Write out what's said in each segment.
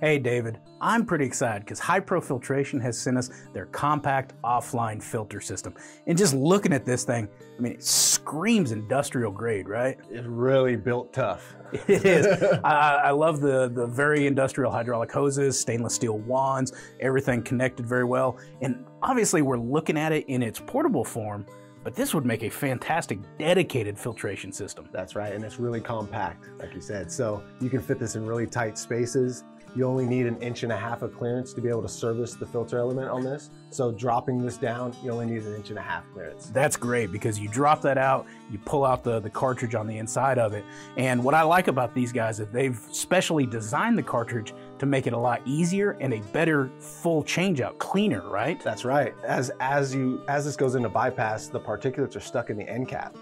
Hey David, I'm pretty excited because Hy-Pro Filtration has sent us their compact offline filter system. And just looking at this thing, I mean, it screams industrial grade, right? It's really built tough. It is. I, I love the, the very industrial hydraulic hoses, stainless steel wands, everything connected very well. And obviously we're looking at it in its portable form, but this would make a fantastic dedicated filtration system. That's right, and it's really compact, like you said. So you can fit this in really tight spaces. You only need an inch and a half of clearance to be able to service the filter element on this. So dropping this down, you only need an inch and a half clearance. That's great because you drop that out, you pull out the, the cartridge on the inside of it. And what I like about these guys is they've specially designed the cartridge to make it a lot easier and a better full change out, cleaner, right? That's right. As as you as this goes into bypass, the particulates are stuck in the end cap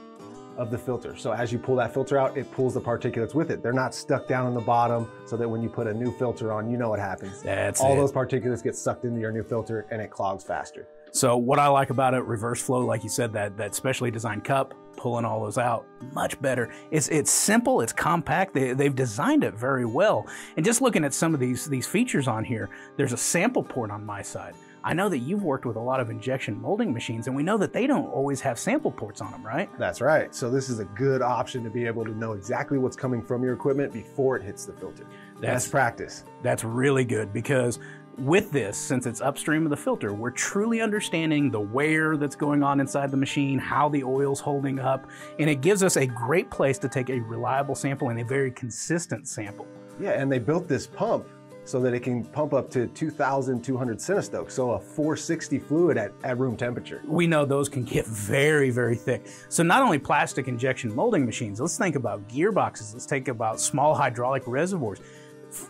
of the filter. So as you pull that filter out, it pulls the particulates with it. They're not stuck down in the bottom so that when you put a new filter on, you know what happens. That's All it. those particulates get sucked into your new filter and it clogs faster. So what I like about it, reverse flow, like you said, that that specially designed cup, pulling all those out, much better. It's it's simple, it's compact. They, they've designed it very well. And just looking at some of these these features on here, there's a sample port on my side. I know that you've worked with a lot of injection molding machines, and we know that they don't always have sample ports on them, right? That's right. So this is a good option to be able to know exactly what's coming from your equipment before it hits the filter. That's- That's practice. That's really good because with this, since it's upstream of the filter, we're truly understanding the wear that's going on inside the machine, how the oil's holding up, and it gives us a great place to take a reliable sample and a very consistent sample. Yeah, and they built this pump so that it can pump up to 2,200 centistokes, so a 460 fluid at, at room temperature. We know those can get very, very thick. So not only plastic injection molding machines, let's think about gearboxes, let's think about small hydraulic reservoirs.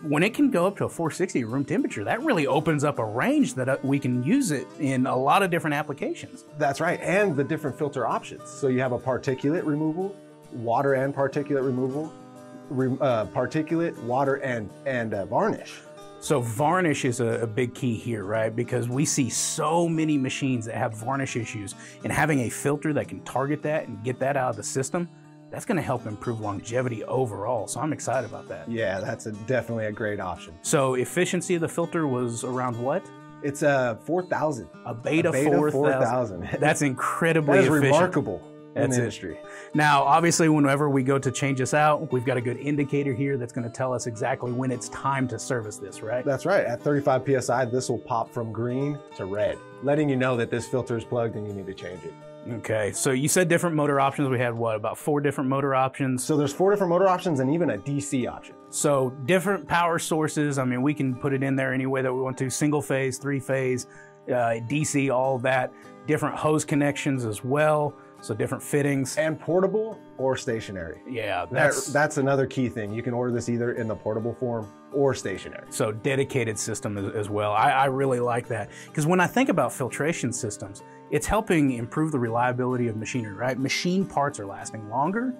When it can go up to a 460 room temperature, that really opens up a range that uh, we can use it in a lot of different applications. That's right, and the different filter options. So you have a particulate removal, water and particulate removal, re- uh, particulate, water, and, and uh, varnish. So varnish is a, a big key here, right? Because we see so many machines that have varnish issues, and having a filter that can target that and get that out of the system, that's going to help improve longevity overall. So I'm excited about that. Yeah, that's a, definitely a great option. So efficiency of the filter was around what? It's a 4,000. A beta, A beta 4000. 4000. That's incredibly That is efficient. remarkable That's industry. Now, obviously, whenever we go to change this out, we've got a good indicator here that's going to tell us exactly when it's time to service this, right? That's right. At 35 psi, this will pop from green to red, letting you know that this filter is plugged and you need to change it. Okay, so you said different motor options. We had what, about four different motor options? So there's four different motor options and even a DC option. So different power sources. I mean, we can put it in there any way that we want to. Single phase, three phase, uh, DC, all that. Different hose connections as well. So different fittings. And portable or stationary. Yeah, That, that's that's another key thing. You can order this either in the portable form or stationary. so dedicated system as, as well. I, I really like that because when I think about filtration systems, it's helping improve the reliability of machinery. Right, machine parts are lasting longer,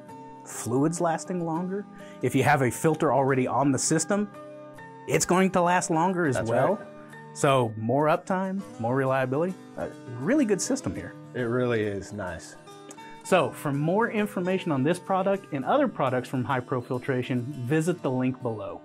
fluids lasting longer. If you have a filter already on the system, it's going to last longer as That's well. right. So more uptime, more reliability. A really good system here. It really is nice. So for more information on this product and other products from Hy-Pro Filtration, visit the link below.